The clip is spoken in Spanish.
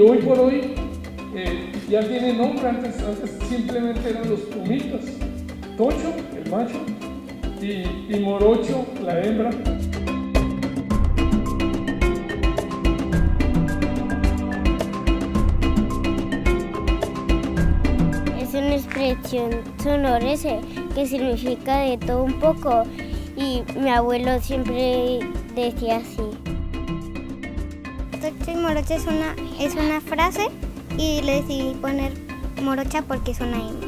hoy por hoy eh, ya tiene nombre, antes, simplemente eran los pumitas. Tocho, el macho, y, y morocho, la hembra. Es una expresión sonora que significa de todo un poco y mi abuelo siempre decía así. Morocha y Morocha es una, es una frase y le decidí poner Morocha porque es una hembra.